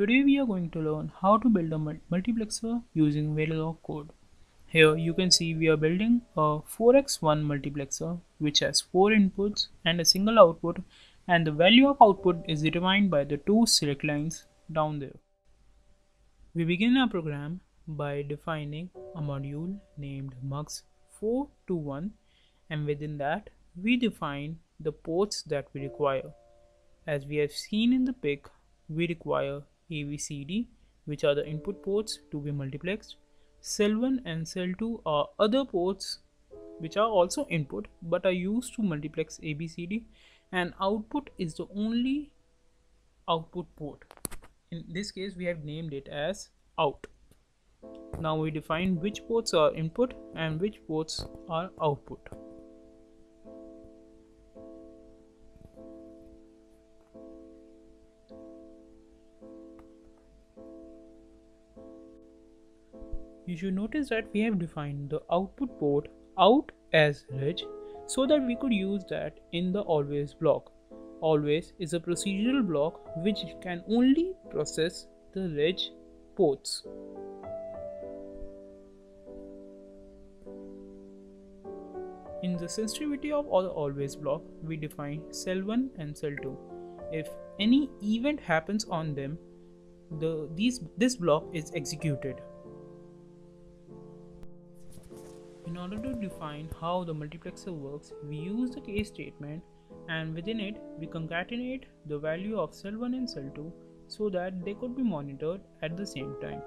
Today we are going to learn how to build a multiplexer using Verilog code. Here you can see we are building a 4x1 multiplexer which has 4 inputs and a single output and the value of output is determined by the two select lines down there. We begin our program by defining a module named mux421 and within that we define the ports that we require. As we have seen in the pic, we require ABCD which are the input ports to be multiplexed. Cell 1 and cell 2 are other ports which are also input but are used to multiplex ABCD and output is the only output port. In this case we have named it as out. Now we define which ports are input and which ports are output. You should notice that we have defined the output port out as reg so that we could use that in the always block. Always is a procedural block which can only process the reg ports. In the sensitivity of all always block, we define cell 1 and cell 2. If any event happens on them, the these this block is executed. In order to define how the multiplexer works, we use the case statement and within it we concatenate the value of cell 1 and cell 2 so that they could be monitored at the same time.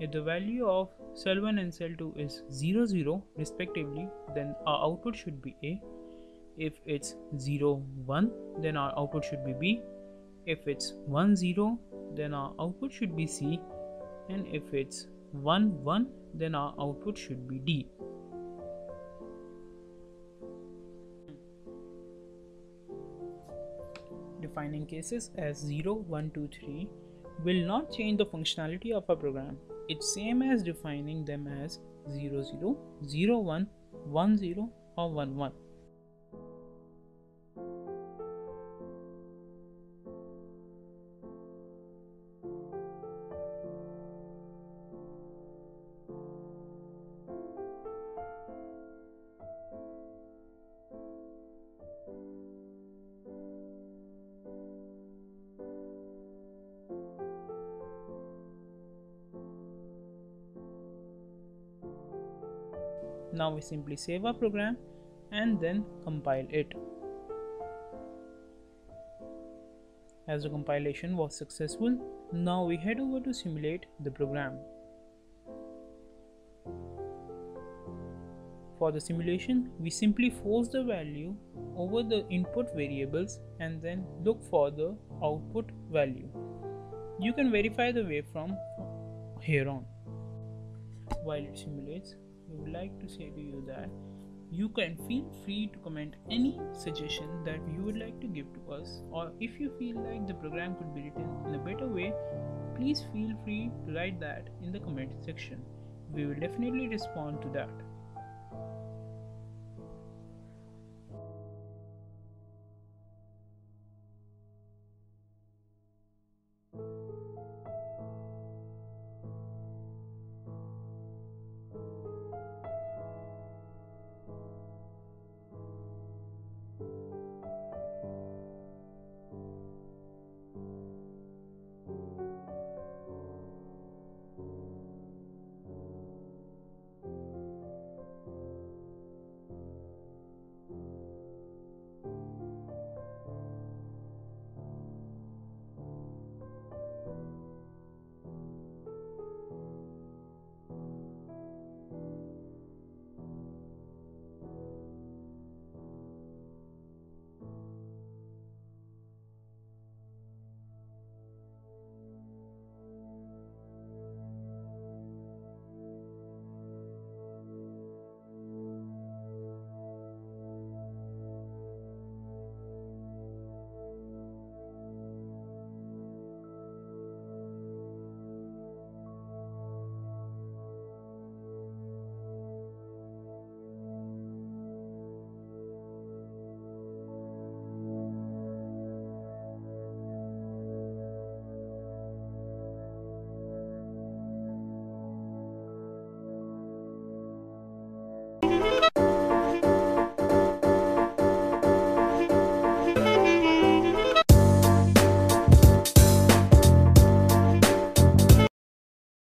If the value of cell 1 and cell 2 is 0 0 respectively then our output should be A. If it's 0 1 then our output should be B. If it's 1 0 then our output should be C and if it's 1 1 then our output should be D. defining cases as 0, 1, 2, 3 will not change the functionality of a program. It's same as defining them as 0, 0, 0, 1, 1, 0 or 1, Now we simply save our program and then compile it. As the compilation was successful, now we head over to simulate the program. For the simulation, we simply force the value over the input variables and then look for the output value. You can verify the waveform here on. While it simulates, we would like to say to you that you can feel free to comment any suggestion that you would like to give to us. Or if you feel like the program could be written in a better way please feel free to write that in the comment section. We will definitely respond to that